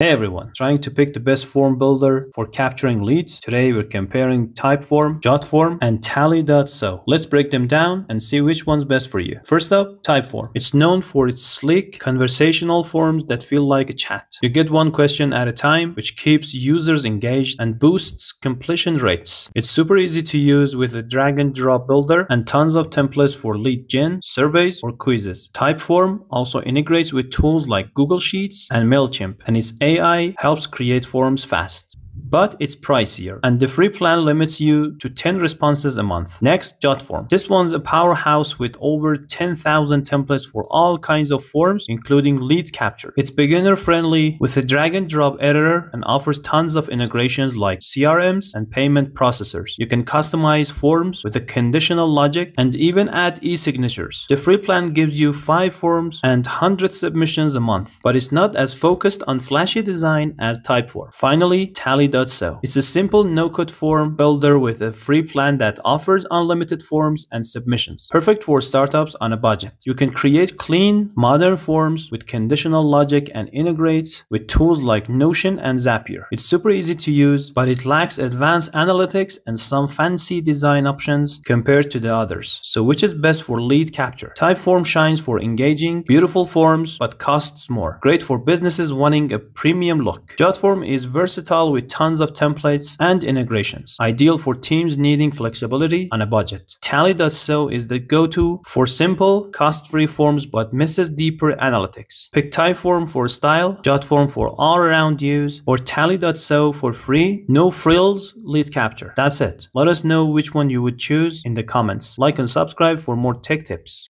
Hey everyone, trying to pick the best form builder for capturing leads. Today we're comparing Typeform, Jotform, and Tally.so. Let's break them down and see which one's best for you. First up, Typeform. It's known for its sleek, conversational forms that feel like a chat. You get one question at a time, which keeps users engaged and boosts completion rates. It's super easy to use with a drag and drop builder and tons of templates for lead gen, surveys, or quizzes. Typeform also integrates with tools like Google Sheets and MailChimp, and it's AI helps create forms fast but it's pricier and the free plan limits you to 10 responses a month. Next, Jotform. This one's a powerhouse with over 10,000 templates for all kinds of forms, including lead capture. It's beginner friendly with a drag and drop editor and offers tons of integrations like CRMs and payment processors. You can customize forms with a conditional logic and even add e-signatures. The free plan gives you 5 forms and 100 submissions a month, but it's not as focused on flashy design as Typeform. Finally, Tally so. It's a simple no-code form builder with a free plan that offers unlimited forms and submissions. Perfect for startups on a budget. You can create clean, modern forms with conditional logic and integrates with tools like Notion and Zapier. It's super easy to use, but it lacks advanced analytics and some fancy design options compared to the others. So which is best for lead capture? Typeform shines for engaging, beautiful forms, but costs more. Great for businesses wanting a premium look. Jotform is versatile with tons of templates and integrations, ideal for teams needing flexibility on a budget. Tally.so is the go-to for simple, cost-free forms but misses deeper analytics. Pick Typeform for style, Jotform for all-around use, or Tally.so for free, no frills, lead capture. That's it. Let us know which one you would choose in the comments. Like and subscribe for more tech tips.